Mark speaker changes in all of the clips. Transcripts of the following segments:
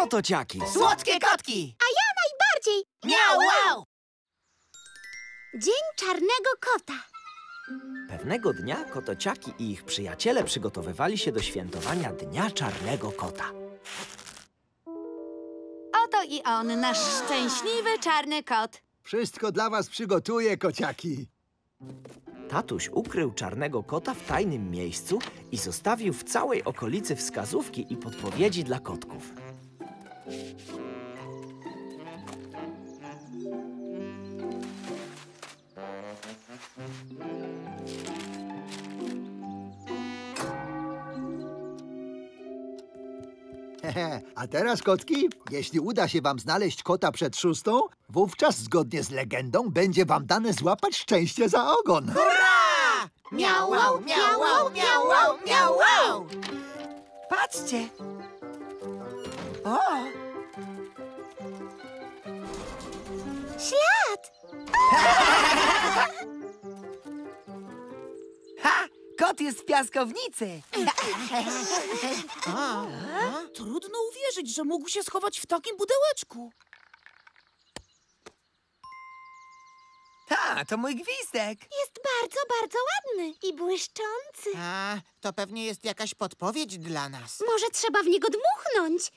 Speaker 1: kotociaki.
Speaker 2: Słodkie kotki!
Speaker 3: A ja najbardziej!
Speaker 2: Miau, wow!
Speaker 3: Dzień czarnego kota.
Speaker 1: Pewnego dnia kotociaki i ich przyjaciele przygotowywali się do świętowania Dnia Czarnego Kota.
Speaker 4: Oto i on, nasz szczęśliwy czarny kot.
Speaker 5: Wszystko dla was przygotuję, kociaki.
Speaker 1: Tatuś ukrył czarnego kota w tajnym miejscu i zostawił w całej okolicy wskazówki i podpowiedzi dla kotków.
Speaker 5: Hehe. A teraz, kotki, jeśli uda się wam znaleźć kota przed szóstą, wówczas zgodnie z legendą będzie wam dane złapać szczęście za ogon.
Speaker 2: Miau, wow, miau, wow, miau, wow, miau, wow!
Speaker 6: Patrzcie! O,
Speaker 3: Ślad!
Speaker 6: ha! Kot jest w piaskownicy!
Speaker 2: Trudno uwierzyć, że mógł się schować w takim pudełeczku.
Speaker 6: Ta, to mój gwizdek!
Speaker 3: Jest bardzo, bardzo ładny i błyszczący.
Speaker 2: A, to pewnie jest jakaś podpowiedź dla nas.
Speaker 3: Może trzeba w niego dmuchnąć.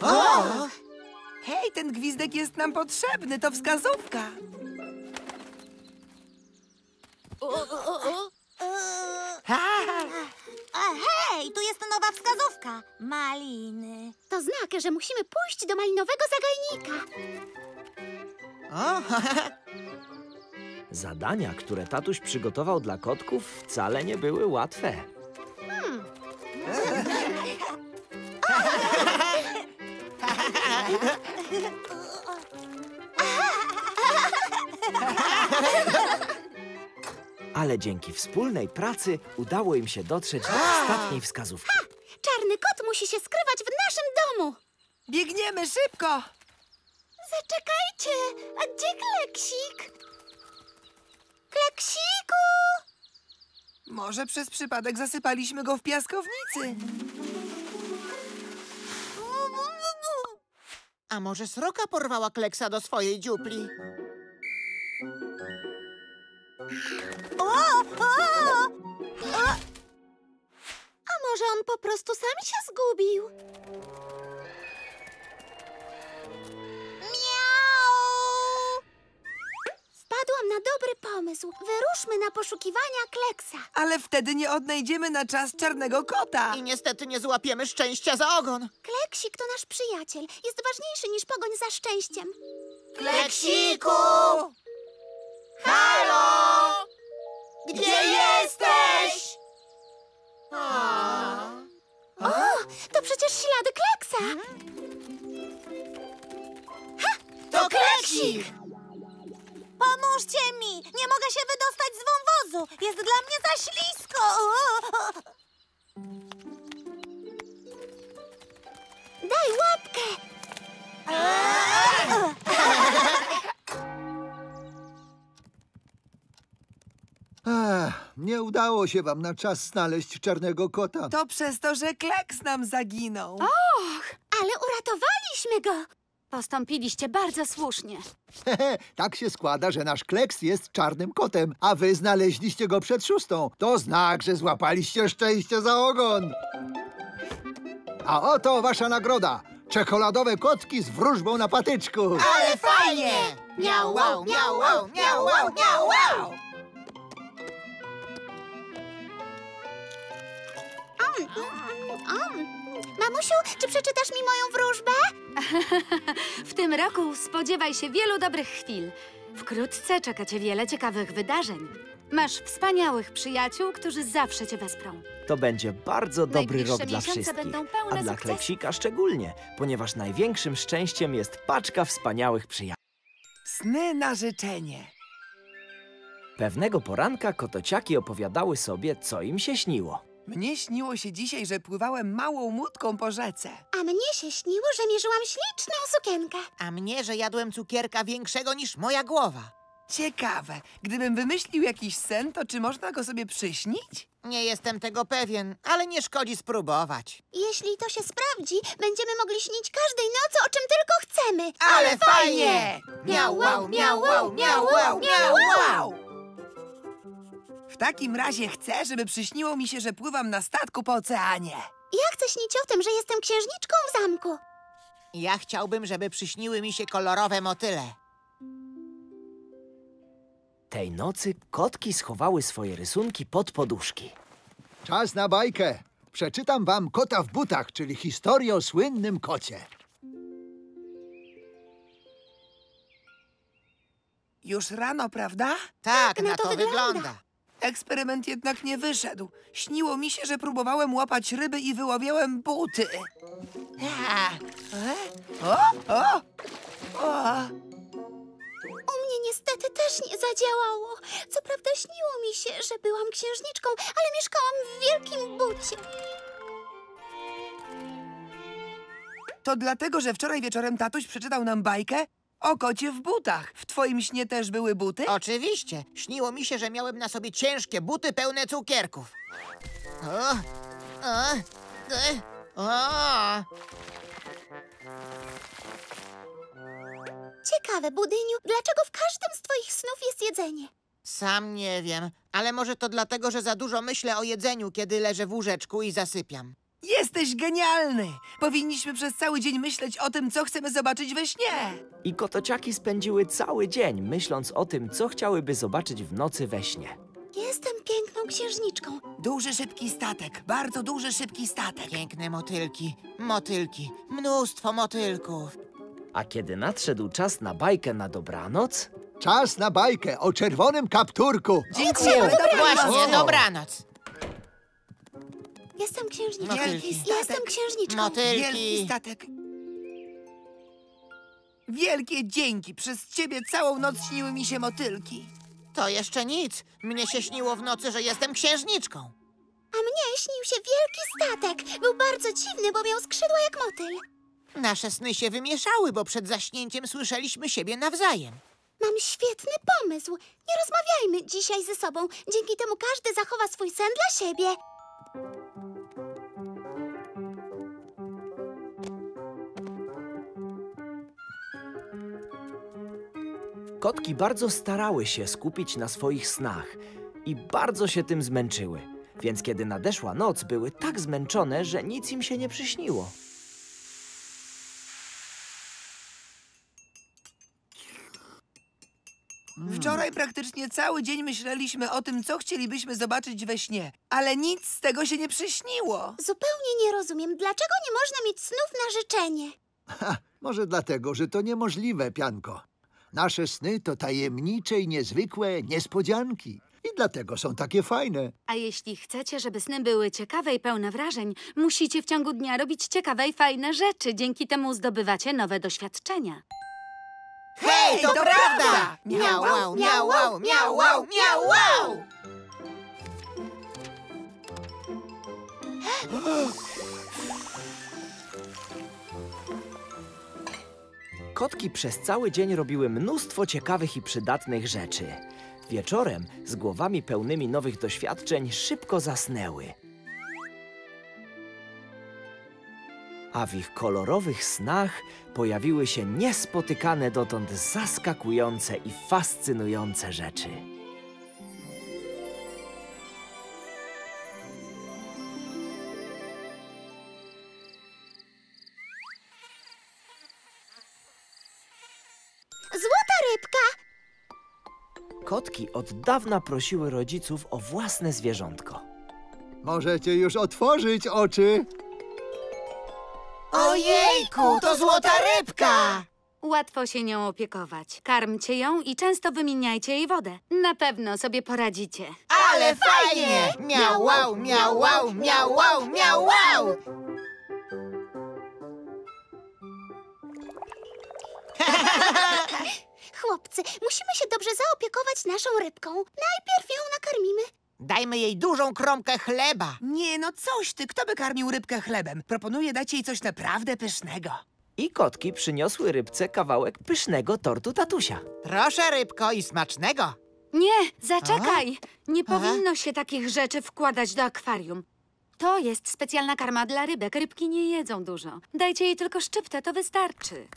Speaker 2: O!
Speaker 6: Hej, ten gwizdek jest nam potrzebny, to wskazówka! Ha!
Speaker 3: A hej, tu jest nowa wskazówka. Maliny. To znak, że musimy pójść do malinowego zagajnika.
Speaker 2: O,
Speaker 1: Zadania, które tatuś przygotował dla kotków, wcale nie były łatwe. Ale dzięki wspólnej pracy udało im się dotrzeć do ostatniej wskazówki.
Speaker 3: Czarny kot musi się skrywać w naszym domu.
Speaker 6: Biegniemy szybko!
Speaker 3: Zaczekajcie, a gdzie Kleksik? Kleksiku!
Speaker 6: Może przez przypadek zasypaliśmy go w piaskownicy?
Speaker 2: a może sroka porwała kleksa do swojej dziupli?
Speaker 3: A może on po prostu sam się zgubił? Miau! Wpadłam na dobry pomysł. Wyruszmy na poszukiwania Kleksa.
Speaker 6: Ale wtedy nie odnajdziemy na czas czarnego kota!
Speaker 2: I niestety nie złapiemy szczęścia za ogon.
Speaker 3: Kleksik to nasz przyjaciel. Jest ważniejszy niż pogoń za szczęściem.
Speaker 2: Kleksiku! Halo! Gdzie jesteś?
Speaker 3: O, to przecież ślady Kleksa.
Speaker 2: To Kleksik!
Speaker 3: Pomóżcie mi! Nie mogę się wydostać z wąwozu! Jest dla mnie za ślisko! Daj łapkę!
Speaker 5: Ech, nie udało się wam na czas znaleźć czarnego kota.
Speaker 6: To przez to, że kleks nam zaginął.
Speaker 3: Ale uratowaliśmy go!
Speaker 4: Postąpiliście bardzo słusznie.
Speaker 5: Hehe, tak się składa, że nasz kleks jest czarnym kotem, a wy znaleźliście go przed szóstą. To znak, że złapaliście szczęście za ogon. A oto wasza nagroda. Czekoladowe kotki z wróżbą na patyczku.
Speaker 2: Ale fajnie! Miau, wow, miau, wow, miau, wow, miau, wow!
Speaker 3: Um, mamusiu, czy przeczytasz mi moją wróżbę?
Speaker 4: W tym roku spodziewaj się wielu dobrych chwil. Wkrótce czeka cię wiele ciekawych wydarzeń. Masz wspaniałych przyjaciół, którzy zawsze cię wesprą.
Speaker 1: To będzie bardzo dobry rok dla wszystkich,
Speaker 4: będą pełne
Speaker 1: a dla. Kleksika szczególnie, ponieważ największym szczęściem jest paczka wspaniałych przyjaciół.
Speaker 6: Sny na życzenie.
Speaker 1: Pewnego poranka kotociaki opowiadały sobie, co im się śniło.
Speaker 6: Mnie śniło się dzisiaj, że pływałem małą łódką po rzece.
Speaker 3: A mnie się śniło, że mierzyłam śliczną sukienkę.
Speaker 2: A mnie, że jadłem cukierka większego niż moja głowa.
Speaker 6: Ciekawe, gdybym wymyślił jakiś sen, to czy można go sobie przyśnić?
Speaker 2: Nie jestem tego pewien, ale nie szkodzi spróbować.
Speaker 3: Jeśli to się sprawdzi, będziemy mogli śnić każdej nocy, o czym tylko chcemy.
Speaker 2: Ale fajnie! Miau, wow, miau, wow, miau, wow, miau, wow!
Speaker 6: W takim razie chcę, żeby przyśniło mi się, że pływam na statku po oceanie.
Speaker 3: Ja chcę śnić o tym, że jestem księżniczką w zamku.
Speaker 2: Ja chciałbym, żeby przyśniły mi się kolorowe motyle.
Speaker 1: Tej nocy kotki schowały swoje rysunki pod poduszki.
Speaker 5: Czas na bajkę. Przeczytam wam Kota w butach, czyli historię o słynnym kocie.
Speaker 6: Już rano, prawda?
Speaker 2: Tak,
Speaker 3: na
Speaker 2: na
Speaker 3: to
Speaker 2: to
Speaker 3: wygląda.
Speaker 6: Eksperyment jednak nie wyszedł. Śniło mi się, że próbowałem łapać ryby i wyławiałem buty.
Speaker 2: A,
Speaker 6: E? O, o, o.
Speaker 3: U mnie niestety też nie zadziałało. Co prawda śniło mi się, że byłam księżniczką, ale mieszkałam w wielkim bucie.
Speaker 6: To dlatego, że wczoraj wieczorem tatuś przeczytał nam bajkę o kocie w butach. W twoim śnie też były buty?
Speaker 2: Oczywiście. Śniło mi się, że miałem na sobie ciężkie buty pełne cukierków. O, o, e, o.
Speaker 3: Ciekawe, budyniu, dlaczego w każdym z twoich snów jest jedzenie?
Speaker 2: Sam nie wiem, ale może to dlatego, że za dużo myślę o jedzeniu, kiedy leżę w łóżeczku i zasypiam.
Speaker 6: Jesteś genialny! Powinniśmy przez cały dzień myśleć o tym, co chcemy zobaczyć we śnie.
Speaker 1: I kotociaki spędziły cały dzień, myśląc o tym, co chciałyby zobaczyć w nocy we śnie.
Speaker 3: Jestem piękną księżniczką.
Speaker 6: Duży, szybki statek. Bardzo duży, szybki statek.
Speaker 2: Piękne motylki, motylki, mnóstwo motylków.
Speaker 1: A kiedy nadszedł czas na bajkę na dobranoc,
Speaker 5: Czas na bajkę o czerwonym kapturku.
Speaker 6: Dziękuję.
Speaker 2: Właśnie,
Speaker 5: O.
Speaker 2: dobranoc.
Speaker 3: Jestem księżniczką.
Speaker 2: Wielki
Speaker 3: Jestem
Speaker 6: statek.
Speaker 3: księżniczką.
Speaker 2: Motylki.
Speaker 6: Wielki statek. Wielkie dzięki. Przez ciebie całą noc śniły mi się motylki.
Speaker 2: To jeszcze nic. Mnie się śniło w nocy, że jestem księżniczką.
Speaker 3: A mnie śnił się wielki statek. Był bardzo dziwny, bo miał skrzydła jak motyl.
Speaker 2: Nasze sny się wymieszały, bo przed zaśnięciem słyszeliśmy siebie nawzajem.
Speaker 3: Mam świetny pomysł. Nie rozmawiajmy dzisiaj ze sobą. Dzięki temu każdy zachowa swój sen dla siebie.
Speaker 1: Kotki bardzo starały się skupić na swoich snach i bardzo się tym zmęczyły. Więc kiedy nadeszła noc, były tak zmęczone, że nic im się nie przyśniło.
Speaker 6: Wczoraj praktycznie cały dzień myśleliśmy o tym, co chcielibyśmy zobaczyć we śnie, ale nic z tego się nie przyśniło.
Speaker 3: Zupełnie nie rozumiem, dlaczego nie można mieć snów na życzenie.
Speaker 5: Ha, może dlatego, że to niemożliwe, Pianko. Nasze sny to tajemnicze i niezwykłe niespodzianki. I dlatego są takie fajne.
Speaker 4: A jeśli chcecie, żeby sny były ciekawe i pełne wrażeń, musicie w ciągu dnia robić ciekawe i fajne rzeczy. Dzięki temu zdobywacie nowe doświadczenia.
Speaker 2: Hej, to,
Speaker 6: to
Speaker 2: prawda!
Speaker 6: prawda!
Speaker 2: Miau, wow, miau, wow, miau, wow, miau, wow!
Speaker 1: Kotki przez cały dzień robiły mnóstwo ciekawych i przydatnych rzeczy. Wieczorem, z głowami pełnymi nowych doświadczeń, szybko zasnęły. A w ich kolorowych snach pojawiły się niespotykane dotąd zaskakujące i fascynujące rzeczy. Od dawna prosiły rodziców o własne zwierzątko.
Speaker 5: Możecie już otworzyć oczy.
Speaker 2: Ojejku, to złota rybka!
Speaker 4: Łatwo się nią opiekować. Karmcie ją i często wymieniajcie jej wodę. Na pewno sobie poradzicie.
Speaker 2: Ale fajnie! Miau, wow, miau, wow,
Speaker 3: Chłopcy, musimy się dobrze zaopiekować naszą rybką. Najpierw ją nakarmimy.
Speaker 2: Dajmy jej dużą kromkę chleba.
Speaker 6: Nie, no coś ty, kto by karmił rybkę chlebem? Proponuję dać jej coś naprawdę pysznego.
Speaker 1: I kotki przyniosły rybce kawałek pysznego tortu tatusia.
Speaker 2: Proszę, rybko, i smacznego.
Speaker 4: Nie, zaczekaj! Nie powinno się takich rzeczy wkładać do akwarium. To jest specjalna karma dla rybek. Rybki nie jedzą dużo. Dajcie jej tylko szczyptę, to wystarczy.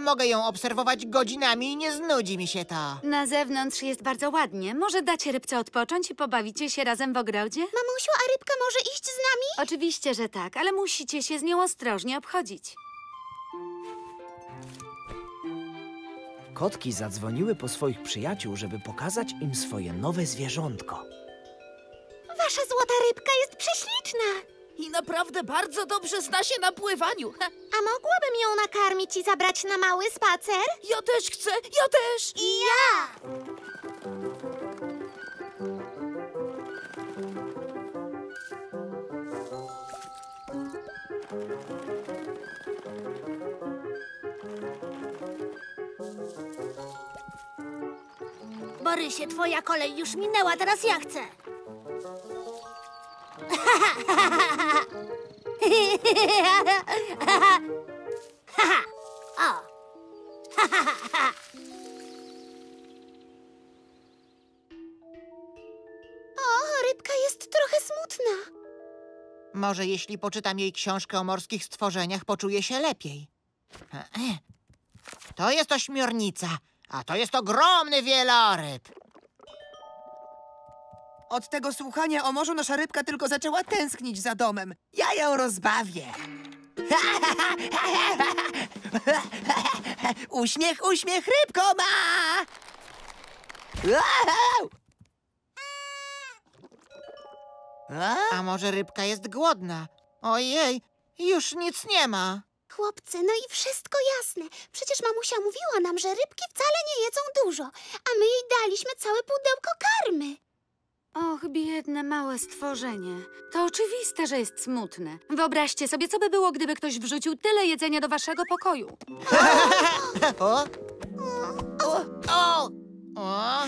Speaker 2: Mogę ją obserwować godzinami i nie znudzi mi się to.
Speaker 4: Na zewnątrz jest bardzo ładnie. Może dacie rybce odpocząć i pobawicie się razem w ogrodzie?
Speaker 3: Mamusiu, a rybka może iść z nami?
Speaker 4: Oczywiście, że tak, ale musicie się z nią ostrożnie obchodzić.
Speaker 1: Kotki zadzwoniły po swoich przyjaciół, żeby pokazać im swoje nowe zwierzątko.
Speaker 3: Wasza złota rybka jest prześliczna.
Speaker 7: I naprawdę bardzo dobrze zna się na pływaniu.
Speaker 3: A mogłabym ją nakarmić i zabrać na mały spacer?
Speaker 7: ja też chcę, ja też!
Speaker 3: I ja!
Speaker 7: Borysie, twoja kolej już minęła, teraz ja chcę. O,
Speaker 3: rybka jest trochę smutna.
Speaker 2: Może jeśli poczytam jej książkę o morskich stworzeniach, poczuje się lepiej. To jest ośmiornica, a to jest ogromny wieloryb.
Speaker 6: Od tego słuchania o morzu nasza rybka tylko zaczęła tęsknić za domem. Ja ją rozbawię. uśmiech, uśmiech, rybko ma!
Speaker 2: A może rybka jest głodna? Ojej, już nic nie ma.
Speaker 3: Chłopcy, no i wszystko jasne. Przecież mamusia mówiła nam, że rybki wcale nie jedzą dużo, a my jej daliśmy całe pudełko karmy.
Speaker 4: Och, biedne małe stworzenie. To oczywiste, że jest smutne. Wyobraźcie sobie, co by było, gdyby ktoś wrzucił tyle jedzenia do waszego pokoju.
Speaker 2: O! O! O! O!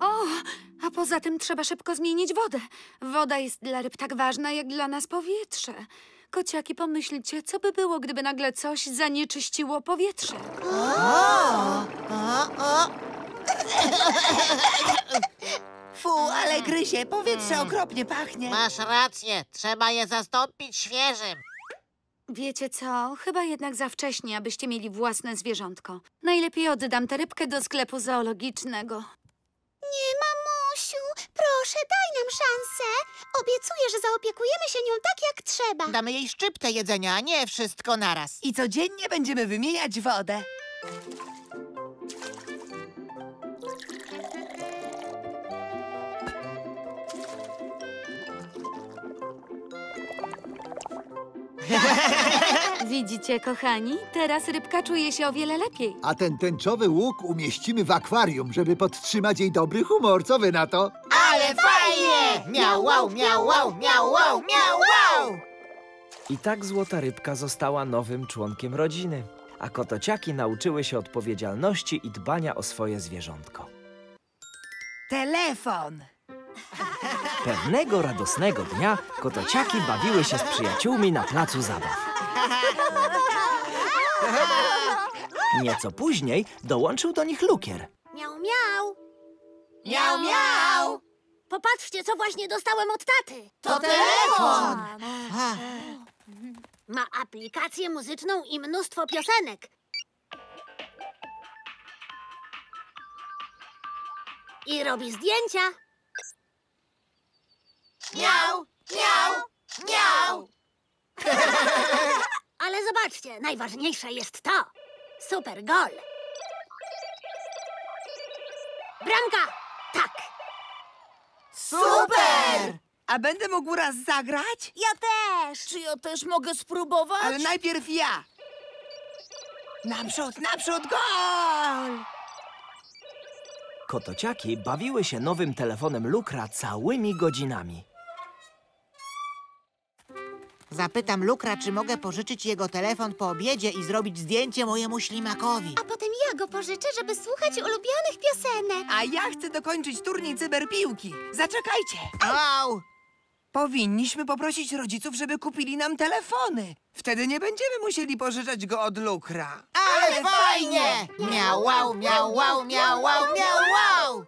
Speaker 4: O, a poza tym trzeba szybko zmienić wodę. Woda jest dla ryb tak ważna, jak dla nas powietrze. Kociaki, pomyślcie, co by było, gdyby nagle coś zanieczyściło powietrze.
Speaker 2: O! O!
Speaker 6: Fu, ale gryzie, powietrze okropnie pachnie.
Speaker 2: Masz rację, trzeba je zastąpić świeżym.
Speaker 4: Wiecie co? Chyba jednak za wcześnie, abyście mieli własne zwierzątko. Najlepiej oddam tę rybkę do sklepu zoologicznego.
Speaker 3: Nie, mamusiu, proszę, daj nam szansę. Obiecuję, że zaopiekujemy się nią tak, jak trzeba.
Speaker 2: Damy jej szczyptę jedzenia, a nie wszystko naraz.
Speaker 6: I codziennie będziemy wymieniać wodę.
Speaker 4: Widzicie, kochani? Teraz rybka czuje się o wiele lepiej.
Speaker 5: A ten tęczowy łuk umieścimy w akwarium, żeby podtrzymać jej dobry humor. Co wy na to?
Speaker 2: Ale fajnie! Miau, wow, miau, wow, miau, wow, miau, wow!
Speaker 1: I tak złota rybka została nowym członkiem rodziny, a kotociaki nauczyły się odpowiedzialności i dbania o swoje zwierzątko.
Speaker 6: Telefon.
Speaker 1: Pewnego radosnego dnia kotociaki bawiły się z przyjaciółmi na placu zabaw. Nieco później dołączył do nich lukier.
Speaker 7: miau, miau.
Speaker 2: Miau, miau!
Speaker 7: Popatrzcie, co właśnie dostałem od taty.
Speaker 2: To telefon!
Speaker 7: Ma aplikację muzyczną i mnóstwo piosenek. I robi zdjęcia.
Speaker 2: Miau, miau, miau!
Speaker 7: Ale zobaczcie, najważniejsze jest to. Super gol. Bramka! Tak.
Speaker 2: Super!
Speaker 6: A będę mógł raz zagrać?
Speaker 7: Ja też. Czy ja też mogę spróbować?
Speaker 6: Ale najpierw ja. Naprzód, naprzód, gol!
Speaker 1: Kotociaki bawiły się nowym telefonem lukra całymi godzinami.
Speaker 2: Zapytam Lukra, czy mogę pożyczyć jego telefon po obiedzie i zrobić zdjęcie mojemu ślimakowi.
Speaker 3: A potem Ja go pożyczę, żeby słuchać ulubionych piosenek.
Speaker 6: A ja chcę dokończyć turniej cyberpiłki. Zaczekajcie.
Speaker 2: Au!
Speaker 6: Powinniśmy poprosić rodziców, żeby kupili nam telefony. Wtedy nie będziemy musieli pożyczać go od lukra.
Speaker 2: Ale fajnie! Miau, wow, miau, wow, miau, wow, miau, wow!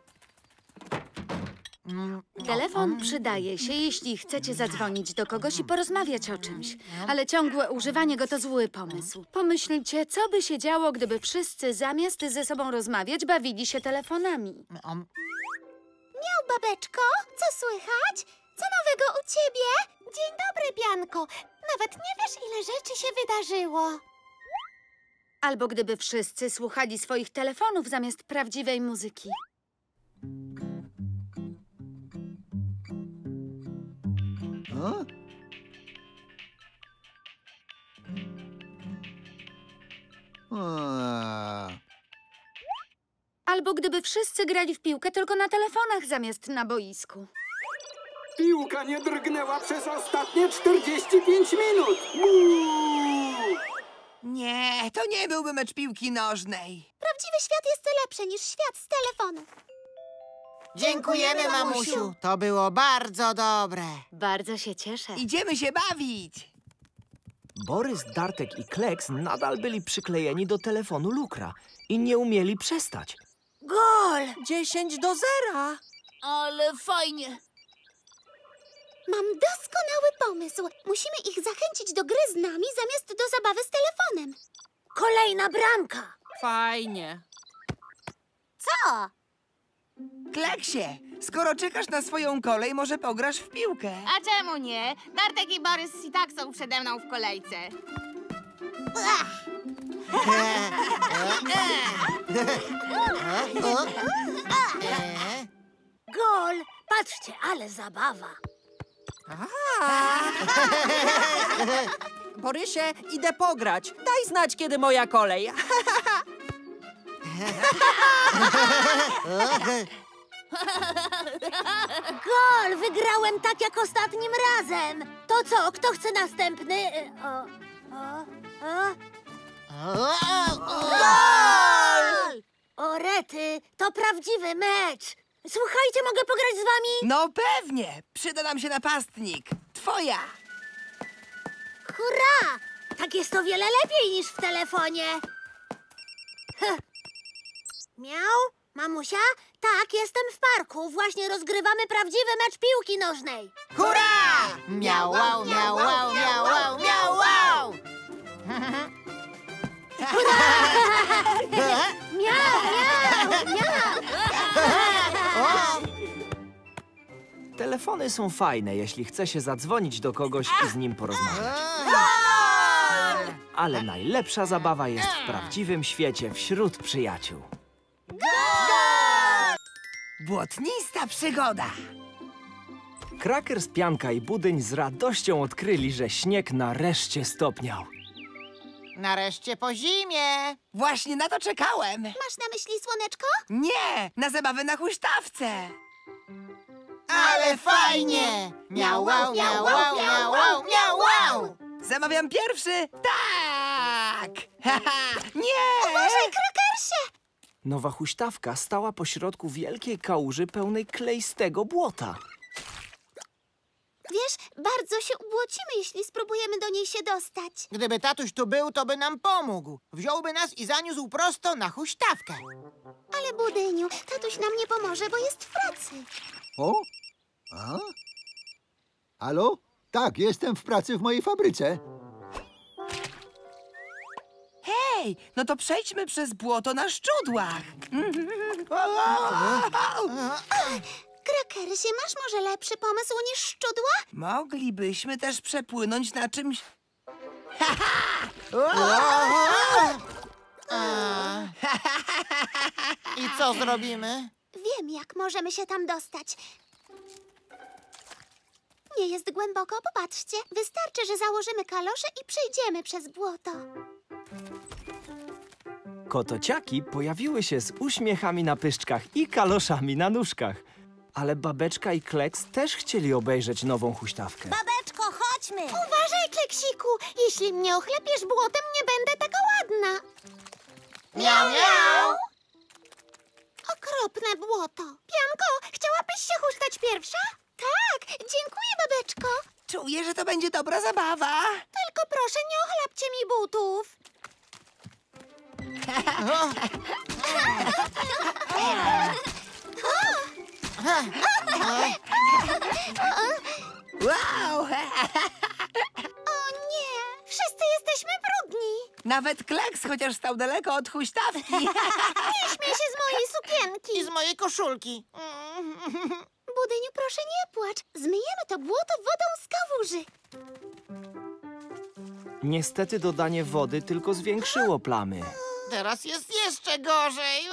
Speaker 4: Telefon przydaje się, jeśli chcecie zadzwonić do kogoś i porozmawiać o czymś. Ale ciągłe używanie go to zły pomysł. Pomyślcie, co by się działo, gdyby wszyscy zamiast ze sobą rozmawiać, bawili się telefonami.
Speaker 3: Miał babeczko, co słychać? Co nowego u ciebie? Dzień dobry, Bianko. Nawet nie wiesz, ile rzeczy się wydarzyło.
Speaker 4: Albo gdyby wszyscy słuchali swoich telefonów zamiast prawdziwej muzyki.
Speaker 5: A.
Speaker 4: Albo gdyby wszyscy grali w piłkę tylko na telefonach zamiast na boisku.
Speaker 8: Piłka nie drgnęła przez ostatnie 45 minut.
Speaker 6: Nie, to nie byłby mecz piłki nożnej.
Speaker 3: Prawdziwy świat jest lepszy niż świat z telefonu.
Speaker 2: Dziękujemy, mamusiu. To było bardzo dobre.
Speaker 4: Bardzo się cieszę.
Speaker 6: Idziemy się bawić.
Speaker 1: Borys, Dartek i Kleks nadal byli przyklejeni do telefonu Lukra i nie umieli przestać.
Speaker 2: Gol!
Speaker 1: 10 do zera!
Speaker 3: Ale fajnie. Mam doskonały pomysł. Musimy ich zachęcić do gry z nami zamiast do zabawy z telefonem. Kolejna bramka.
Speaker 9: Fajnie.
Speaker 3: Co?
Speaker 6: Kleksie, skoro czekasz na swoją kolej, może pograsz w piłkę.
Speaker 10: A czemu nie? Dartek i Borys i tak są przede mną w kolejce.
Speaker 3: Gol! Patrzcie, ale zabawa.
Speaker 9: Borysie, idę pograć. Daj znać, kiedy moja kolej.
Speaker 3: Gol! Wygrałem tak jak ostatnim razem. To co, kto chce następny? O, o, o. Gol! O rety, to prawdziwy mecz. Słuchajcie, mogę pograć z wami?
Speaker 6: No pewnie, przyda nam się napastnik. Twoja.
Speaker 3: Hurra! Tak jest o wiele lepiej niż w telefonie. Heh. Miał? Mamusia? Tak, jestem w parku. Właśnie rozgrywamy prawdziwy mecz piłki nożnej.
Speaker 2: Hurra! Miau, wow, miau, wow, miau, wow, miau, wow!
Speaker 3: Miał, miał, miał.
Speaker 1: Telefony są fajne, jeśli chce się zadzwonić do kogoś i z nim porozmawiać. Ale najlepsza zabawa jest w prawdziwym świecie wśród przyjaciół.
Speaker 6: Błotnista przygoda.
Speaker 1: Krakers, Pianka i Budyń z radością odkryli, że śnieg nareszcie stopniał.
Speaker 2: Nareszcie po zimie.
Speaker 6: Właśnie na to czekałem.
Speaker 3: Masz na myśli słoneczko?
Speaker 6: Nie, na zabawę na huśtawce.
Speaker 2: Ale fajnie! Miau, wow, miau, wow, miau, wow, miau, wow!
Speaker 6: Zamawiam pierwszy. Tak! Haha, nie!
Speaker 3: Krakersie!
Speaker 1: Nowa huśtawka stała pośrodku wielkiej kałuży pełnej kleistego błota.
Speaker 3: Wiesz, bardzo się ubłocimy, jeśli spróbujemy do niej się dostać.
Speaker 2: Gdyby tatuś tu był, to by nam pomógł. Wziąłby nas i zaniósł prosto na huśtawkę.
Speaker 3: Ale Budyniu, tatuś nam nie pomoże, bo jest w pracy.
Speaker 5: O? A? Halo? Tak, jestem w pracy w mojej fabryce.
Speaker 6: Hej, no to przejdźmy przez błoto na szczudłach.
Speaker 3: Krakersie, masz może lepszy pomysł niż szczudła?
Speaker 6: Moglibyśmy też przepłynąć na czymś...
Speaker 2: I co zrobimy?
Speaker 3: Wiem, jak możemy się tam dostać. Nie jest głęboko, popatrzcie. Wystarczy, że założymy kalosze i przejdziemy przez błoto.
Speaker 1: Kotociaki pojawiły się z uśmiechami na pyszczkach i kaloszami na nóżkach. Ale babeczka i kleks też chcieli obejrzeć nową huśtawkę.
Speaker 3: Babeczko, chodźmy! Uważaj, Kleksiku! Jeśli mnie ochlepiesz błotem, nie będę taka ładna.
Speaker 2: Miau, miau!
Speaker 3: pyszne błoto. Pianko, chciałabyś się huśtać pierwsza? Tak, dziękuję, babeczko.
Speaker 6: Czuję, że to będzie dobra zabawa.
Speaker 3: Tylko proszę, nie ochlapcie mi butów.
Speaker 6: Wow!
Speaker 3: O nie, wszyscy jesteśmy brudni.
Speaker 6: Nawet kleks, chociaż stał daleko od huśtawki.
Speaker 3: Nie śmiej się z mojej sukienki.
Speaker 2: I z mojej koszulki.
Speaker 3: Budyniu, proszę nie płacz. Zmyjemy to błoto wodą z kawurzy.
Speaker 1: Niestety dodanie wody tylko zwiększyło plamy.
Speaker 2: Teraz jest jeszcze gorzej.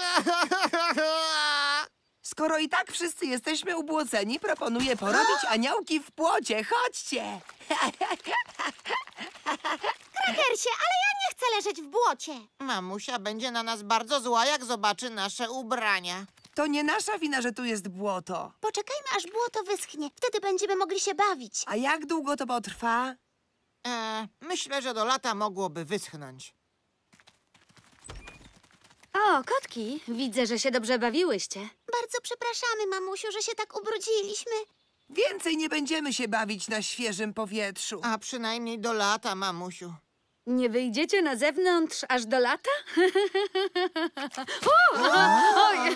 Speaker 6: Skoro i tak wszyscy jesteśmy ubłoceni, proponuję porobić aniołki w płocie. Chodźcie!
Speaker 3: Krakersie, ale ja nie chcę leżeć w błocie.
Speaker 2: Mamusia będzie na nas bardzo zła, jak zobaczy nasze ubrania.
Speaker 6: To nie nasza wina, że tu jest błoto.
Speaker 3: Poczekajmy, aż błoto wyschnie. Wtedy będziemy mogli się bawić.
Speaker 6: A jak długo to potrwa?
Speaker 2: E, myślę, że do lata mogłoby wyschnąć.
Speaker 4: O, kotki, widzę, że się dobrze bawiłyście.
Speaker 3: Bardzo przepraszamy, mamusiu, że się tak ubrudziliśmy.
Speaker 6: Więcej nie będziemy się bawić na świeżym powietrzu.
Speaker 2: A przynajmniej do lata, mamusiu.
Speaker 4: Nie wyjdziecie na zewnątrz aż do lata? o, oj.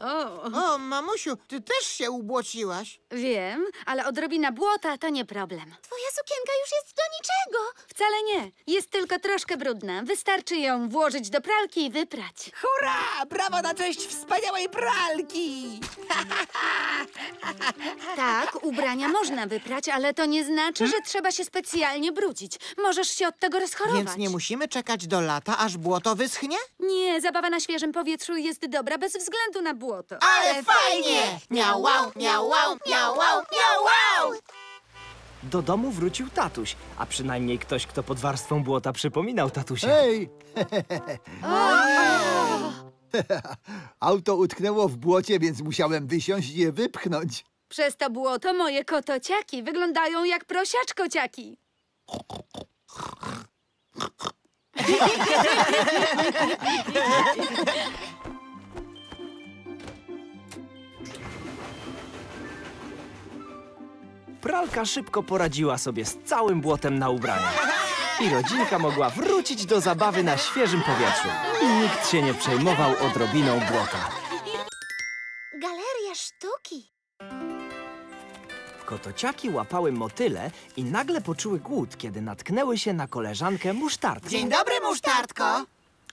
Speaker 4: O,
Speaker 2: O, mamusiu, ty też się ubłociłaś.
Speaker 4: wiem, ale odrobina błota to nie problem.
Speaker 3: Twoja sukienka już jest do niczego.
Speaker 4: Wcale nie. Jest tylko troszkę brudna. Wystarczy ją włożyć do pralki i wyprać.
Speaker 6: Hurra! Brawo na cześć wspaniałej pralki!
Speaker 4: Tak, ubrania można wyprać, ale to nie znaczy, że trzeba się specjalnie brudzić. Możesz się od tego rozchorować.
Speaker 2: Więc nie musimy czekać do lata, aż błoto wyschnie?
Speaker 4: Nie, zabawa na świeżym powietrzu jest dobra bez względu na błoto.
Speaker 2: Ale fajnie! Miau, wow, miau, wow, miau, wow, miau, wow!
Speaker 1: Do domu wrócił tatuś, a przynajmniej ktoś, kto pod warstwą błota przypominał tatusia.
Speaker 5: Hej! Auto utknęło w błocie, więc musiałem wysiąść i je wypchnąć.
Speaker 4: Przez to błoto moje kotociaki wyglądają jak prosiaczkociaki.
Speaker 1: Pralka szybko poradziła sobie z całym błotem na ubraniach. I rodzinka mogła wrócić do zabawy na świeżym powietrzu. I nikt się nie przejmował odrobiną błota.
Speaker 3: Galeria sztuki.
Speaker 1: Kotociaki łapały motyle i nagle poczuły głód, kiedy natknęły się na koleżankę musztardkę.
Speaker 2: Dzień dobry, musztardko!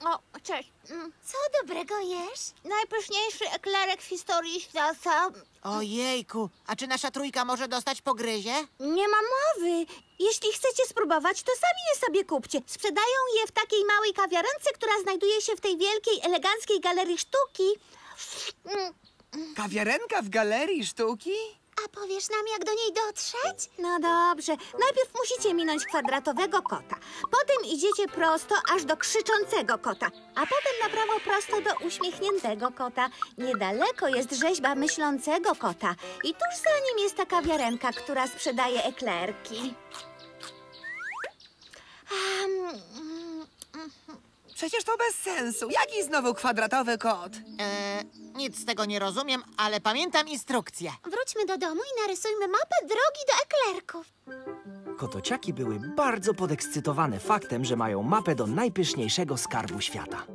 Speaker 10: O, cześć. Mm,
Speaker 3: Co dobrego jesz?
Speaker 10: Najpyszniejszy eklerek w historii świata.
Speaker 2: Ojejku, a czy nasza trójka może dostać po gryzie?
Speaker 3: Nie ma mowy. Jeśli chcecie spróbować, to sami je sobie kupcie. Sprzedają je w takiej małej kawiarence, która znajduje się w tej wielkiej, eleganckiej galerii sztuki. Mm,
Speaker 6: Kawiarenka w galerii sztuki?
Speaker 3: A powiesz nam, jak do niej dotrzeć? No dobrze. Najpierw musicie minąć kwadratowego kota. Potem idziecie prosto aż do krzyczącego kota. A potem na prawo prosto do uśmiechniętego kota. Niedaleko jest rzeźba myślącego kota. I tuż za nim jest ta kawiarenka, która sprzedaje eklerki. Um,
Speaker 6: Przecież to bez sensu. Jaki znowu kwadratowy kot?
Speaker 2: E, nic z tego nie rozumiem, ale pamiętam instrukcję.
Speaker 3: wróćmy do domu i narysujmy mapę drogi do eklerków.
Speaker 1: Kotociaki były bardzo podekscytowane faktem, że mają mapę do najpyszniejszego skarbu świata.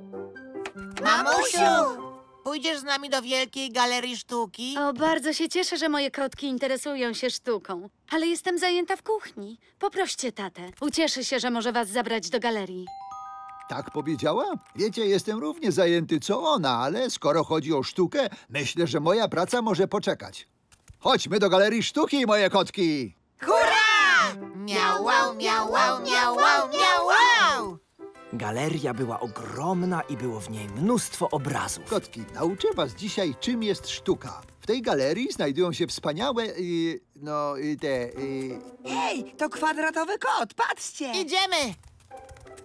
Speaker 2: Mamusiu! Pójdziesz z nami do wielkiej galerii sztuki?
Speaker 4: O, bardzo się cieszę, że moje kotki interesują się sztuką. Ale jestem zajęta w kuchni. Poproście tatę. Ucieszy się, że może was zabrać do galerii.
Speaker 5: Tak powiedziała? Wiecie, jestem równie zajęty co ona, ale skoro chodzi o sztukę, myślę, że moja praca może poczekać. Chodźmy do galerii sztuki, moje kotki!
Speaker 2: Miau, wow, miau, wow, miau, wow, miau, wow!
Speaker 1: Galeria była ogromna i było w niej mnóstwo obrazów.
Speaker 5: Kotki, nauczę was dzisiaj, czym jest sztuka. W tej galerii znajdują się wspaniałe, y, no, y, te, y,
Speaker 6: Hej, to kwadratowy kot, patrzcie!
Speaker 2: Idziemy!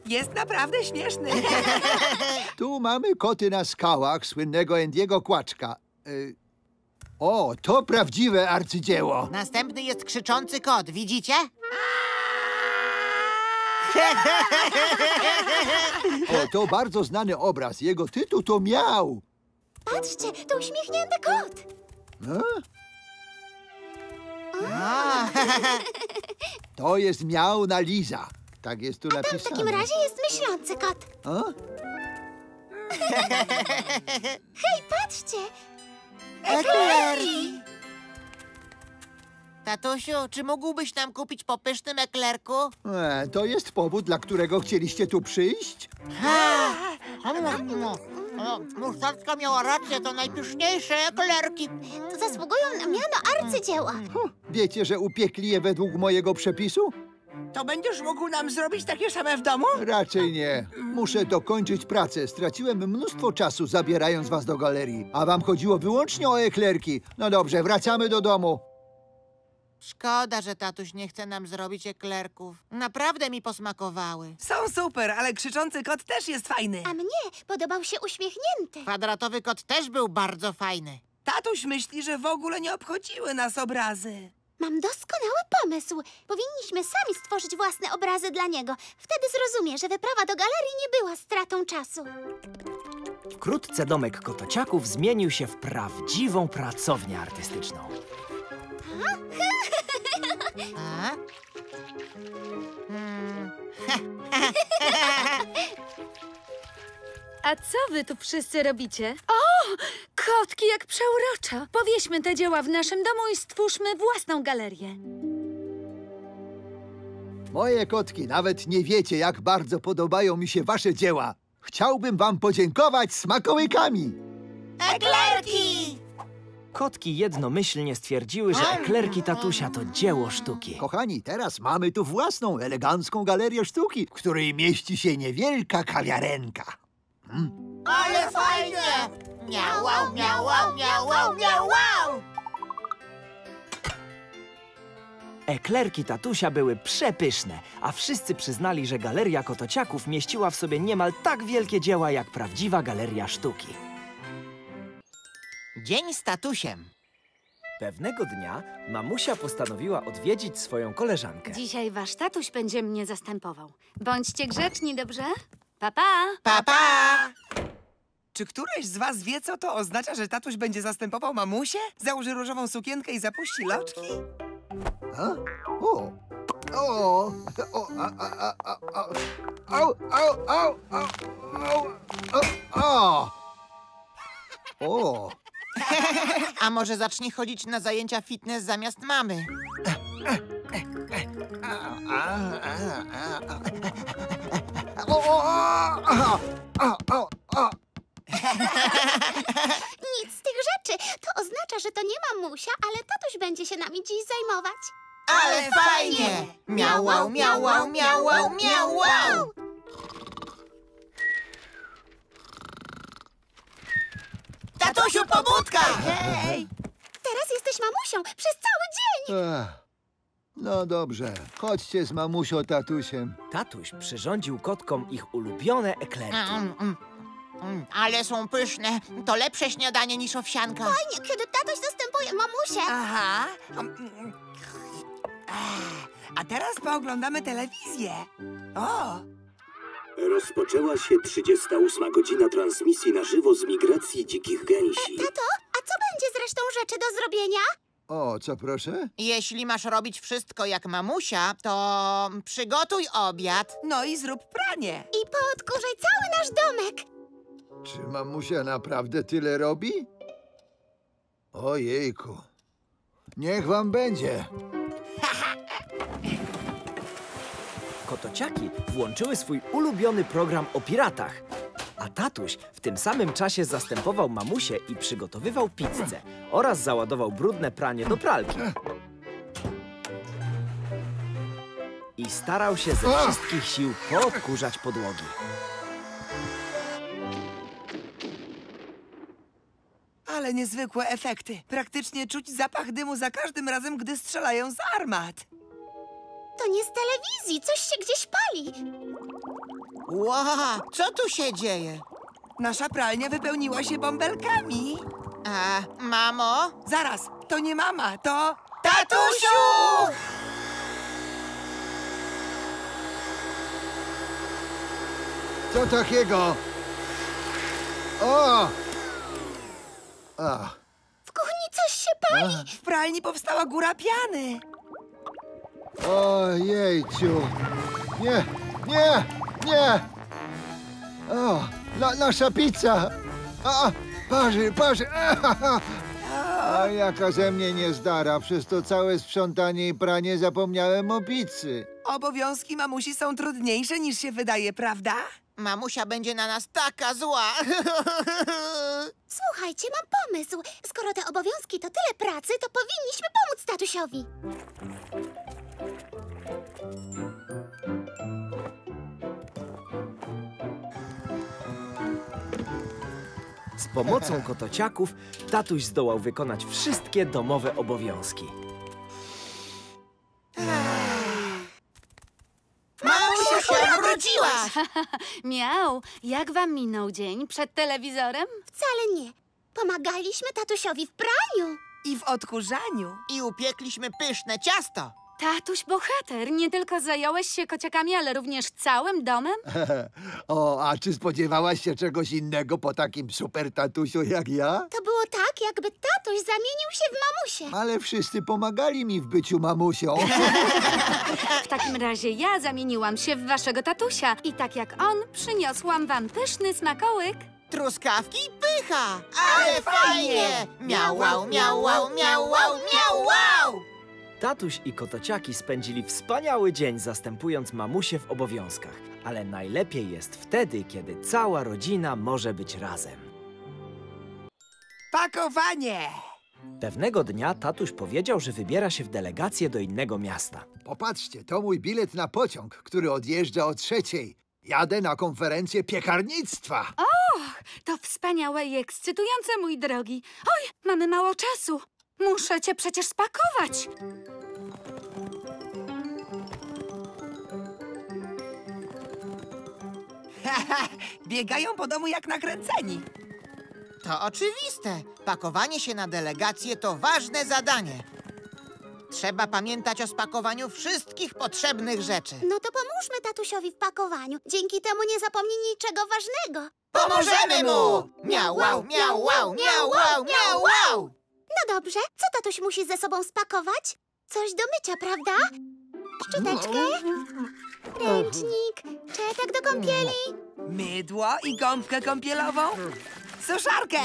Speaker 6: Jest naprawdę śmieszny.
Speaker 5: Tu mamy koty na skałach słynnego Endiego Kłaczka. Y, o, to prawdziwe arcydzieło.
Speaker 2: Następny jest krzyczący kot, widzicie?
Speaker 5: O, to bardzo znany obraz. Jego tytuł to Miał.
Speaker 3: Patrzcie, to uśmiechnięty kot.
Speaker 2: A,
Speaker 5: To jest miauna Liza. Tak jest tu
Speaker 3: W
Speaker 5: napisane.
Speaker 3: takim razie jest myślący kot.
Speaker 5: A?
Speaker 3: Hej, patrzcie!
Speaker 2: eklerki! Tatusiu, czy mógłbyś nam kupić po pysznym eklerku?
Speaker 5: E, to jest powód, dla którego chcieliście tu przyjść?
Speaker 2: Musztardzka miała rację, to najpyszniejsze eklerki.
Speaker 3: Zasługują na miano arcydzieła.
Speaker 5: Huh, Wiecie, że upiekli je według mojego przepisu?
Speaker 6: To będziesz mógł nam zrobić takie same w domu?
Speaker 5: Raczej nie. Muszę dokończyć pracę. Straciłem mnóstwo czasu zabierając was do galerii. A wam chodziło wyłącznie o eklerki. No dobrze, wracamy do domu.
Speaker 2: Szkoda, że tatuś nie chce nam zrobić eklerków. Naprawdę mi posmakowały.
Speaker 6: Są super, ale krzyczący kot też jest fajny.
Speaker 3: A mnie podobał się uśmiechnięty.
Speaker 2: Kwadratowy kot też był bardzo fajny.
Speaker 6: Tatuś myśli, że w ogóle nie obchodziły nas obrazy.
Speaker 3: Mam doskonały pomysł. Powinniśmy sami stworzyć własne obrazy dla niego. Wtedy zrozumie, że wyprawa do galerii nie była stratą czasu.
Speaker 1: Wkrótce domek kotociaków zmienił się w prawdziwą pracownię artystyczną.
Speaker 2: A?
Speaker 4: A co wy tu wszyscy robicie? O, kotki jak przeuroczo. Powieśmy te dzieła w naszym domu i stwórzmy własną galerię.
Speaker 5: Moje kotki, nawet nie wiecie, jak bardzo podobają mi się wasze dzieła. Chciałbym wam podziękować smakołykami.
Speaker 2: Eklerki!
Speaker 1: Kotki jednomyślnie stwierdziły, że eklerki tatusia to dzieło sztuki.
Speaker 5: Kochani, teraz mamy tu własną, elegancką galerię sztuki, w której mieści się niewielka kawiarenka.
Speaker 2: Ale fajnie! Miałał, miałał, miałał, miałał!
Speaker 1: Eklerki tatusia były przepyszne, a wszyscy przyznali, że galeria kotociaków mieściła w sobie niemal tak wielkie dzieła jak prawdziwa galeria sztuki.
Speaker 2: Dzień z tatusiem.
Speaker 1: Pewnego dnia mamusia postanowiła odwiedzić swoją koleżankę.
Speaker 4: Dzisiaj wasz tatuś będzie mnie zastępował. Bądźcie grzeczni, dobrze? Pa, pa!
Speaker 2: Pa, pa!
Speaker 6: Czy któreś z was wie, co to oznacza, że tatuś będzie zastępował mamusię? Założy różową sukienkę i zapuści loczki?
Speaker 5: A? O! O! O! A, o! O!
Speaker 2: A może zacznie chodzić na zajęcia fitness zamiast mamy?
Speaker 3: Nic z tych rzeczy. To oznacza, że to nie mamusia, ale tatuś będzie się nami dziś zajmować.
Speaker 2: Ale fajnie! Miałał, miałał, miałał, miałał! Tatusiu, pobudka!
Speaker 6: Hej!
Speaker 3: Teraz jesteś mamusią przez cały dzień.
Speaker 5: Ech. No dobrze, chodźcie z mamusią tatusiem.
Speaker 1: Tatuś przyrządził kotkom ich ulubione eklerki.
Speaker 2: Mm, mm, mm, ale są pyszne. To lepsze śniadanie niż owsianka.
Speaker 3: Fajnie, kiedy tatuś zastępuje mamusię.
Speaker 6: Aha. A teraz pooglądamy telewizję. O!
Speaker 11: Rozpoczęła się 38 godzina transmisji na żywo z migracji dzikich gęsi.
Speaker 3: Tato, a co będzie z resztą rzeczy do zrobienia?
Speaker 5: O, co proszę?
Speaker 2: Jeśli masz robić wszystko jak mamusia, to przygotuj obiad.
Speaker 6: No i zrób pranie.
Speaker 3: I poodkurzaj cały nasz domek.
Speaker 5: Czy mamusia naprawdę tyle robi? Ojejku. Niech wam będzie.
Speaker 1: Kotociaki włączyły swój ulubiony program o piratach. A tatuś w tym samym czasie zastępował mamusię i przygotowywał pizzę oraz załadował brudne pranie do pralki. I starał się ze wszystkich sił poodkurzać podłogi.
Speaker 6: Ale niezwykłe efekty. Praktycznie czuć zapach dymu za każdym razem, gdy strzelają z armat.
Speaker 3: To nie z telewizji, coś się gdzieś pali.
Speaker 2: Ła, co tu się dzieje?
Speaker 6: Nasza pralnia wypełniła się bąbelkami.
Speaker 2: A, mamo?
Speaker 6: Zaraz, to nie mama, to...
Speaker 2: Tatusiu!
Speaker 5: Co takiego? O! Ach,
Speaker 3: W kuchni coś się pali.
Speaker 6: W pralni powstała góra piany.
Speaker 5: ojejciu. Nie, nie, nie. O, na, nasza pizza. A, parzy, parzy. A jaka ze mnie niezdara. Przez to całe sprzątanie i pranie zapomniałem o pizzy.
Speaker 6: Obowiązki mamusi są trudniejsze niż się wydaje, prawda?
Speaker 2: Mamusia będzie na nas taka zła.
Speaker 3: Słuchajcie, mam pomysł. Skoro te obowiązki to tyle pracy, to powinniśmy pomóc tatusiowi.
Speaker 1: Z pomocą kotociaków tatuś zdołał wykonać wszystkie domowe obowiązki.
Speaker 2: Mamusia, wróciłaś!
Speaker 4: Miał, jak wam minął dzień przed telewizorem?
Speaker 3: Wcale nie. Pomagaliśmy tatusiowi w praniu.
Speaker 6: I w odkurzaniu.
Speaker 2: I upiekliśmy pyszne ciasto.
Speaker 4: Tatuś bohater, nie tylko zająłeś się kociakami, ale również całym domem?
Speaker 5: O, a czy spodziewałaś się czegoś innego po takim super tatusiu jak ja?
Speaker 3: To było tak, jakby tatuś zamienił się w mamusię.
Speaker 5: Ale wszyscy pomagali mi w byciu mamusią.
Speaker 4: W takim razie ja zamieniłam się w waszego tatusia i tak jak on, przyniosłam wam pyszny smakołyk.
Speaker 2: Truskawki i pycha! Ale fajnie! Miał wow, miał wow, miał wow, miał wow!
Speaker 1: Tatuś i kotociaki spędzili wspaniały dzień zastępując mamusię w obowiązkach. Ale najlepiej jest wtedy, kiedy cała rodzina może być razem.
Speaker 6: Pakowanie!
Speaker 1: Pewnego dnia tatuś powiedział, że wybiera się w delegację do innego miasta.
Speaker 5: Popatrzcie, to mój bilet na pociąg, który odjeżdża o trzeciej. Jadę na konferencję piekarnictwa.
Speaker 4: To wspaniałe i ekscytujące, mój drogi. Oj, mamy mało czasu. Muszę cię przecież spakować.
Speaker 6: Biegają po domu jak nakręceni.
Speaker 2: To oczywiste. Pakowanie się na delegację to ważne zadanie. Trzeba pamiętać o spakowaniu wszystkich potrzebnych rzeczy.
Speaker 3: No to pomóżmy tatusiowi w pakowaniu. Dzięki temu nie zapomni niczego ważnego.
Speaker 2: Pomożemy mu! Miał wow, miał wow, miał wow, miał wow!
Speaker 3: No dobrze, co tatuś musi ze sobą spakować? Coś do mycia, prawda? Szczoteczkę, ręcznik, czepek do kąpieli.
Speaker 6: Mydło i gąbkę kąpielową. Suszarkę!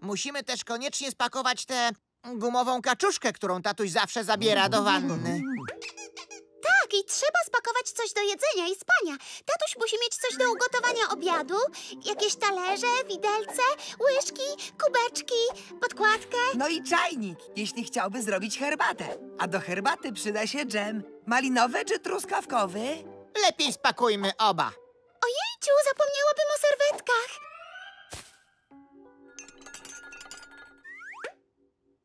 Speaker 2: Musimy też koniecznie spakować tę gumową kaczuszkę, którą tatuś zawsze zabiera do wanny.
Speaker 3: Tak, i trzeba spakować coś do jedzenia i spania. Tatuś musi mieć coś do ugotowania obiadu, jakieś talerze, widelce, łyżki, kubeczki, podkładkę.
Speaker 6: No i czajnik, jeśli chciałby zrobić herbatę. A do herbaty przyda się dżem. Malinowy czy truskawkowy?
Speaker 2: Lepiej spakujmy oba.
Speaker 3: Ojejciu, zapomniałabym o serwetkach.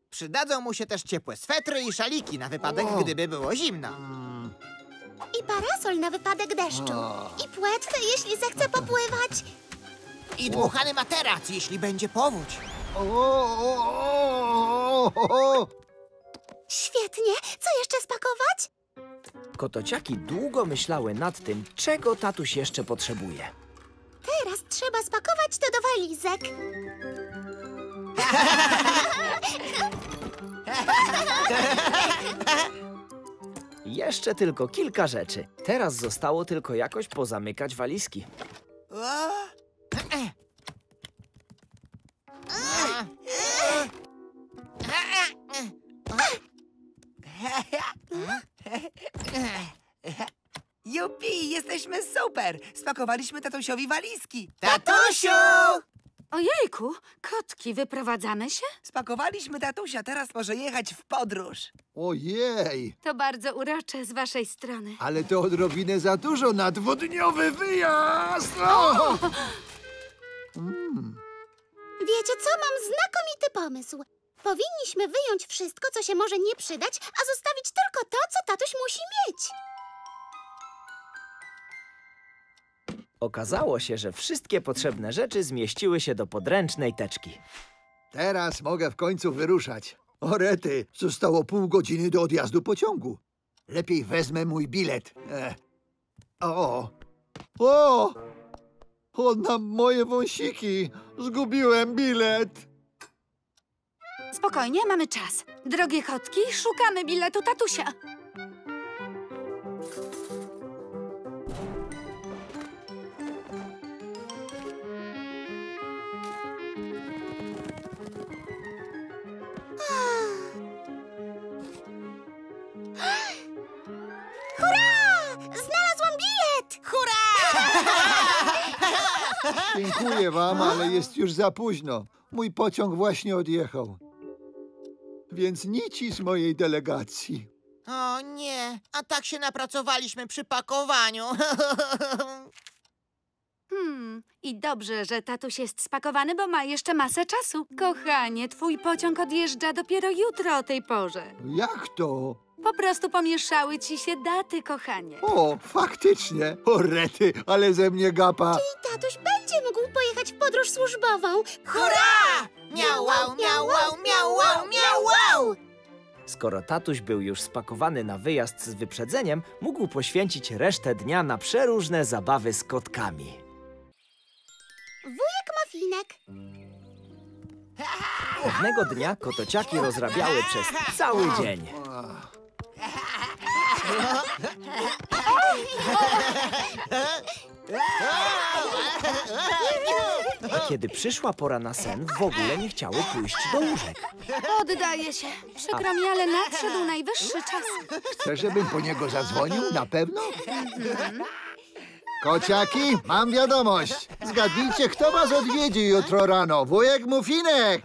Speaker 2: Przydadzą mu się też ciepłe swetry i szaliki na wypadek,
Speaker 5: O.
Speaker 2: gdyby było zimno.
Speaker 3: I parasol na wypadek deszczu. I płetwę, jeśli zechce popływać.
Speaker 2: I dmuchany materac, jeśli będzie powódź.
Speaker 5: O, o, o, o, o.
Speaker 3: Świetnie. Co jeszcze spakować?
Speaker 1: Kotociaki długo myślały nad tym, czego tatuś jeszcze potrzebuje.
Speaker 3: Teraz trzeba spakować to do walizek.
Speaker 1: Jeszcze tylko kilka rzeczy. Teraz zostało tylko jakoś pozamykać walizki.
Speaker 6: Jupi, jesteśmy super! Spakowaliśmy tatusiowi walizki.
Speaker 2: Tatusiu!
Speaker 4: Ojejku, kotki, wyprowadzamy się?
Speaker 6: Spakowaliśmy tatusia, teraz może jechać w podróż.
Speaker 5: Ojej,
Speaker 4: To bardzo urocze z waszej strony.
Speaker 5: ale to odrobinę za dużo na dwudniowy wyjazd. O!
Speaker 3: Wiecie co? Mam znakomity pomysł. Powinniśmy wyjąć wszystko, co się może nie przydać, a zostawić tylko to, co tatuś musi mieć.
Speaker 1: Okazało się, że wszystkie potrzebne rzeczy zmieściły się do podręcznej teczki.
Speaker 5: Teraz mogę w końcu wyruszać. Orety, zostało pół godziny do odjazdu pociągu. Lepiej wezmę mój bilet. E. O! O! Oddam moje wąsiki. Zgubiłem bilet.
Speaker 4: Spokojnie, mamy czas. Drogie kotki, szukamy biletu tatusia.
Speaker 5: Dziękuję wam, ale jest już za późno. Mój pociąg właśnie odjechał. Więc nici z mojej delegacji.
Speaker 2: O nie, a tak się napracowaliśmy przy pakowaniu.
Speaker 4: Hmm, i dobrze, że tatuś jest spakowany, bo ma jeszcze masę czasu. Kochanie, twój pociąg odjeżdża dopiero jutro o tej porze.
Speaker 5: Jak to?
Speaker 4: Po prostu pomieszały ci się daty, kochanie.
Speaker 5: O, faktycznie. O rety, ale ze mnie gapa.
Speaker 3: Tatuś będzie mógł pojechać w podróż służbową.
Speaker 2: Hurra! Miau, wow, miau, wow, miau, wow, miau, wow!
Speaker 1: Skoro tatuś był już spakowany na wyjazd z wyprzedzeniem, mógł poświęcić resztę dnia na przeróżne zabawy z kotkami.
Speaker 3: Mafinek.
Speaker 1: Pewnego dnia kotociaki rozrabiały przez cały dzień. A kiedy przyszła pora na sen, w ogóle nie chciały pójść do łóżek.
Speaker 4: Oddaję się. Przykro mi, ale nadszedł najwyższy czas.
Speaker 5: Chcesz, żebym po niego zadzwonił? Na pewno? Kociaki, mam wiadomość. Zgadnijcie, kto was odwiedzi jutro rano. Wujek Mufinek.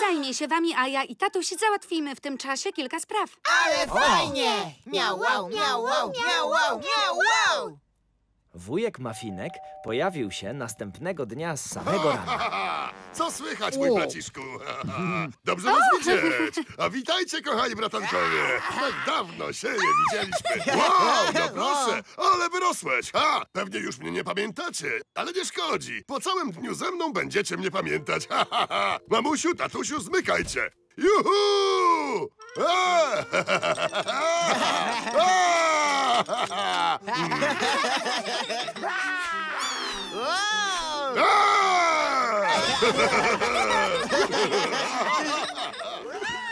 Speaker 4: Zajmie się wami, a ja i tatuś załatwimy w tym czasie kilka spraw.
Speaker 2: Ale fajnie! Miau, wow, miau, wow, miau, wow, miau, wow!
Speaker 1: Wujek Mafinek pojawił się następnego dnia z samego rana.
Speaker 12: Co słychać, mój braciszku? Dobrze was widzieć! A witajcie, kochani bratankowie! Tak dawno się nie widzieliśmy. Wow, no proszę, ale wyrosłeś! Ha! Pewnie już mnie nie pamiętacie, ale nie szkodzi. Po całym dniu ze mną będziecie mnie pamiętać. Ha, ha, ha. Mamusiu, tatusiu, zmykajcie! Juhu!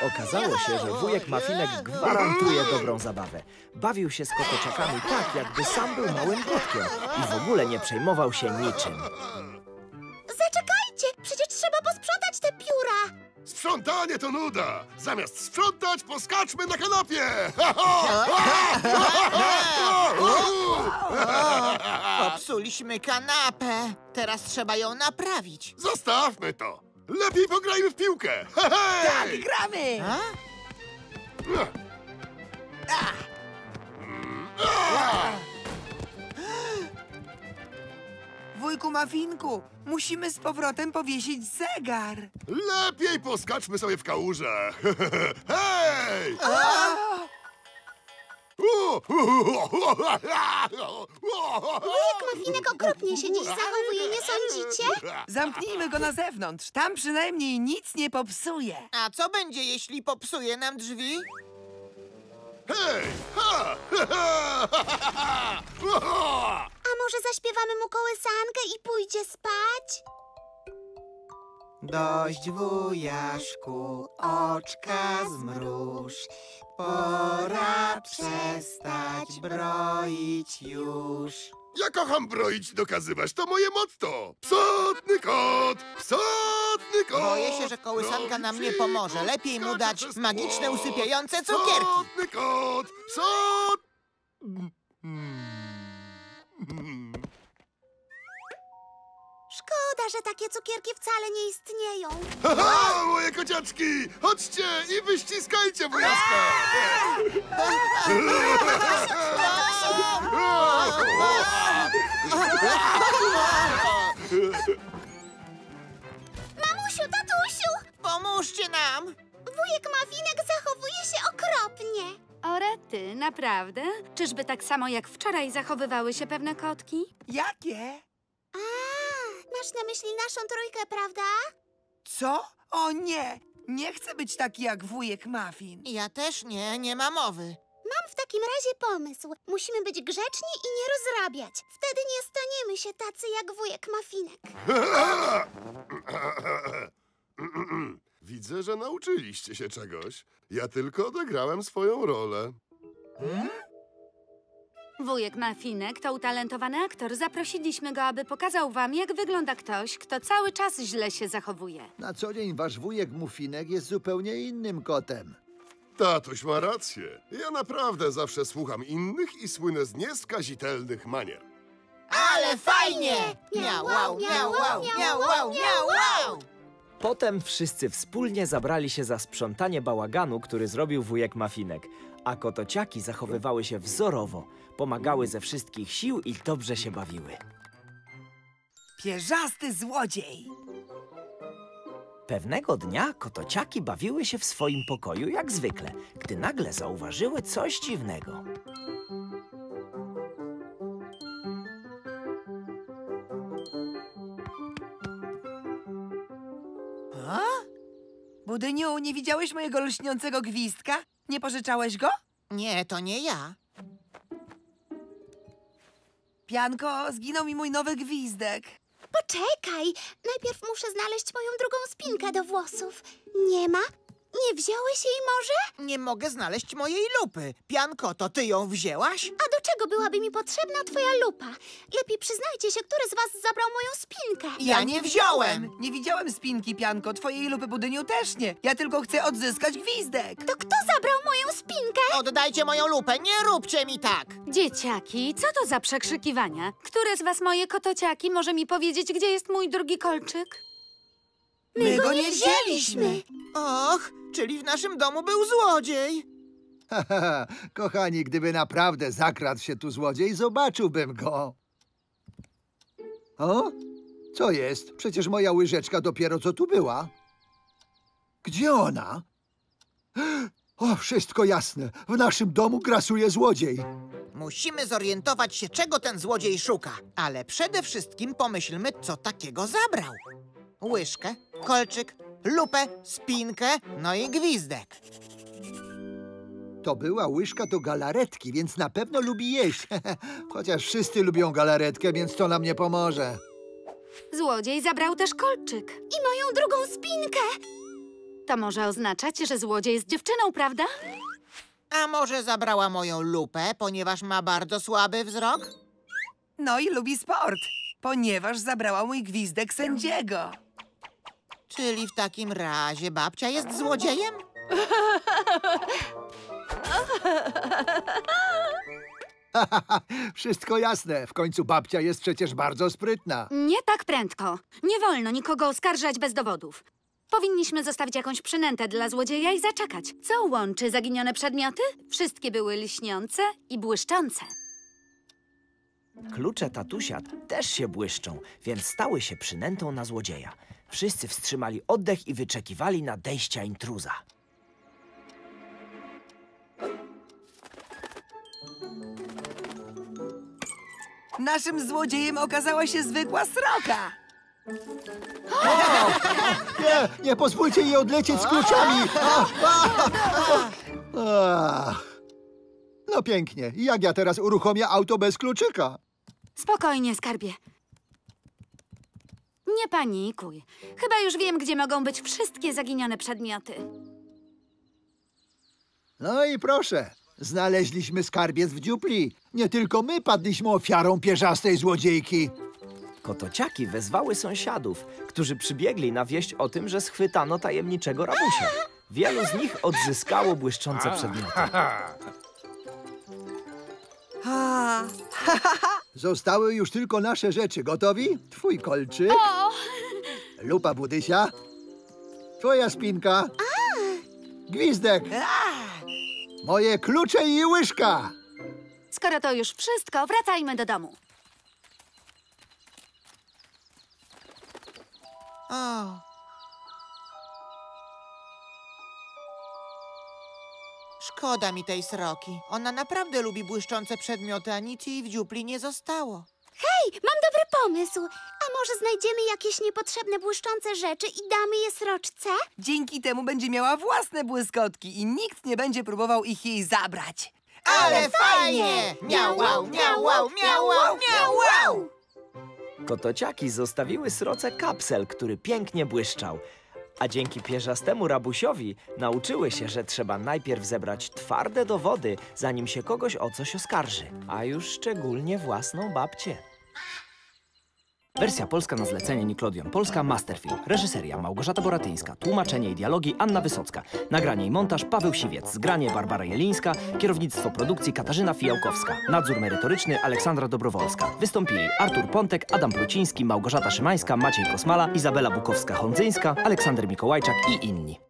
Speaker 1: Okazało się, że wujek Mafinek gwarantuje dobrą zabawę. Bawił się z kotociakami tak, jakby sam był małym kotkiem i w ogóle nie przejmował się niczym.
Speaker 3: Zaczekajcie, przecież trzeba posprzątać te pióra.
Speaker 12: Sprzątanie to nuda! Zamiast sprzątać, poskaczmy na kanapie!
Speaker 2: Popsuliśmy kanapę. Teraz trzeba ją naprawić.
Speaker 12: Zostawmy to! Lepiej pograjmy w piłkę! Hej!
Speaker 6: Gramy!
Speaker 2: A?
Speaker 6: Wujku Mafinku, musimy z powrotem powiesić zegar.
Speaker 12: Lepiej poskaczmy sobie w kałużach! Hej!
Speaker 3: Wujek Mafinek okropnie się dziś zachowuje, nie sądzicie?
Speaker 6: Zamknijmy go na zewnątrz. Tam przynajmniej nic nie popsuje.
Speaker 2: A co będzie, jeśli popsuje nam drzwi?
Speaker 12: Hej! Ha!
Speaker 3: A może zaśpiewamy mu kołysankę i pójdzie spać?
Speaker 2: Dość wujaszku, oczka zmruż. Pora przestać broić już.
Speaker 12: Ja kocham broić dokazywać, to moje motto! Psotny kot! Psotny kot!
Speaker 2: Boję się, że kołysanka nam nie pomoże. Lepiej mu dać magiczne, usypiające cukierki.
Speaker 12: Psotny kot! Psot...
Speaker 3: Szkoda, że takie cukierki wcale nie istnieją.
Speaker 12: Haha, moje kociaczki! Chodźcie i wyściskajcie wujaszka!
Speaker 3: Mamusiu, tatusiu!
Speaker 2: Pomóżcie nam!
Speaker 3: Wujek Mafinek zachowuje się okropnie.
Speaker 4: Orety, naprawdę? Czyżby tak samo jak wczoraj zachowywały się pewne kotki?
Speaker 6: Jakie?
Speaker 3: A, masz na myśli naszą trójkę, prawda?
Speaker 6: Co? O nie! Nie chcę być taki jak wujek Muffin.
Speaker 2: Ja też nie, nie ma mowy.
Speaker 3: Mam w takim razie pomysł. Musimy być grzeczni i nie rozrabiać. Wtedy nie staniemy się tacy jak wujek Mafinek.
Speaker 12: Widzę, że nauczyliście się czegoś. Ja tylko odegrałem swoją rolę.
Speaker 4: Wujek Mafinek to utalentowany aktor. Zaprosiliśmy go, aby pokazał wam, jak wygląda ktoś, kto cały czas źle się zachowuje.
Speaker 5: Na co dzień wasz wujek Mufinek jest zupełnie innym kotem.
Speaker 12: Tatuś ma rację. Ja naprawdę zawsze słucham innych i słynę z nieskazitelnych manier.
Speaker 2: Ale fajnie! Miau, wow, miau, wow, miau, wow, miau, wow!
Speaker 1: Potem wszyscy wspólnie zabrali się za sprzątanie bałaganu, który zrobił wujek Mafinek, a kotociaki zachowywały się wzorowo, pomagały ze wszystkich sił i dobrze się bawiły.
Speaker 6: Pierzasty złodziej!
Speaker 1: Pewnego dnia kotociaki bawiły się w swoim pokoju jak zwykle, gdy nagle zauważyły coś dziwnego.
Speaker 6: Budyniu, nie widziałeś mojego lśniącego gwizdka? Nie pożyczałeś go?
Speaker 2: Nie, to nie ja.
Speaker 6: Pianko, zginął mi mój nowy gwizdek.
Speaker 3: Poczekaj, najpierw muszę znaleźć moją drugą spinkę do włosów. Nie ma? Wziąłeś jej może?
Speaker 2: Nie mogę znaleźć mojej lupy. Pianko, to ty ją wzięłaś?
Speaker 3: A do czego byłaby mi potrzebna twoja lupa? Lepiej przyznajcie się, który z was zabrał moją spinkę.
Speaker 2: Ja nie wziąłem.
Speaker 6: Nie widziałem spinki, Pianko. Twojej lupy budyniu też nie. Ja tylko chcę odzyskać gwizdek.
Speaker 3: To kto zabrał moją spinkę?
Speaker 2: Oddajcie moją lupę, nie róbcie mi tak!
Speaker 4: Dzieciaki, co to za przekrzykiwania? Które z was moje kotociaki może mi powiedzieć, gdzie jest mój drugi kolczyk?
Speaker 6: My go nie wzięliśmy.
Speaker 2: Och, czyli w naszym domu był złodziej.
Speaker 5: Kochani, gdyby naprawdę zakradł się tu złodziej, zobaczyłbym go. O? Co jest? Przecież moja łyżeczka dopiero co tu była. Gdzie ona? O, wszystko jasne. W naszym domu grasuje złodziej.
Speaker 2: Musimy zorientować się, czego ten złodziej szuka. Ale przede wszystkim pomyślmy, co takiego zabrał. Łyżkę, kolczyk, lupę, spinkę, no i gwizdek.
Speaker 5: To była łyżka do galaretki, więc na pewno lubi jeść. Chociaż wszyscy lubią galaretkę, więc to nam nie pomoże.
Speaker 4: Złodziej zabrał też kolczyk.
Speaker 3: I moją drugą spinkę.
Speaker 4: To może oznaczać, że złodziej jest dziewczyną, prawda?
Speaker 2: A może zabrała moją lupę, ponieważ ma bardzo słaby wzrok?
Speaker 6: No i lubi sport, ponieważ zabrała mój gwizdek sędziego.
Speaker 2: Czyli w takim razie babcia jest złodziejem?
Speaker 5: Wszystko jasne. W końcu babcia jest przecież bardzo sprytna.
Speaker 4: Nie tak prędko. Nie wolno nikogo oskarżać bez dowodów. Powinniśmy zostawić jakąś przynętę dla złodzieja i zaczekać. Co łączy zaginione przedmioty? Wszystkie były lśniące i błyszczące.
Speaker 1: Klucze tatusia też się błyszczą, więc stały się przynętą na złodzieja. Wszyscy wstrzymali oddech i wyczekiwali nadejścia intruza.
Speaker 6: Naszym złodziejem okazała się zwykła sroka.
Speaker 5: Nie, nie pozwólcie jej odlecieć z kluczami! No pięknie. Jak ja teraz uruchomię auto bez kluczyka?
Speaker 4: Spokojnie, skarbie. Nie panikuj. Chyba już wiem, gdzie mogą być wszystkie zaginione przedmioty.
Speaker 5: No i proszę. Znaleźliśmy skarbiec w dziupli. Nie tylko my padliśmy ofiarą pierzastej złodziejki.
Speaker 1: Kotociaki wezwały sąsiadów, którzy przybiegli na wieść o tym, że schwytano tajemniczego rabusia. Wielu z nich odzyskało błyszczące przedmioty.
Speaker 6: A,
Speaker 5: Zostały już tylko nasze rzeczy. Gotowi? Twój kolczyk. Lupa Budysia. Twoja spinka. Gwizdek. Moje klucze i łyżka.
Speaker 4: Skoro to już wszystko, wracajmy do domu.
Speaker 2: O. Szkoda mi tej sroki. Ona naprawdę lubi błyszczące przedmioty, a nic jej w dziupli nie zostało.
Speaker 3: Hej, mam dobry pomysł. A może znajdziemy jakieś niepotrzebne błyszczące rzeczy i damy je sroczce?
Speaker 6: dzięki temu będzie miała własne błyskotki i nikt nie będzie próbował ich jej zabrać.
Speaker 2: Ale fajnie! Miau, wow, miau, wow, miau, wow, miau, wow!
Speaker 13: Kotociaki zostawiły sroce kapsel, który pięknie błyszczał. A dzięki pierzastemu rabusiowi nauczyły się, że trzeba najpierw zebrać twarde dowody, zanim się kogoś o coś oskarży, a już szczególnie własną babcię.
Speaker 1: Wersja polska na zlecenie Nickelodeon Polska Masterfilm. Reżyseria Małgorzata Boratyńska. Tłumaczenie i dialogi Anna Wysocka. Nagranie i montaż Paweł Siwiec. Zgranie Barbara Jelińska. Kierownictwo produkcji Katarzyna Fijałkowska. Nadzór merytoryczny Aleksandra Dobrowolska. Wystąpili Artur Pontek, Adam Pluciński, Małgorzata Szymańska, Maciej Kosmala, Izabela Bukowska-Hondzyńska, Aleksander Mikołajczak i inni.